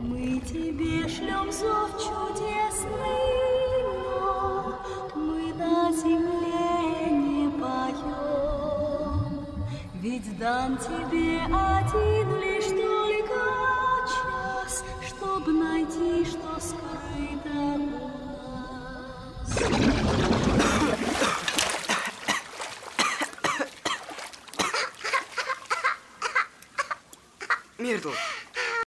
Мы тебе шлем зов чудесный, но мы на земле не поем. Ведь дан тебе один лишь только час, чтобы найти, что Mierda.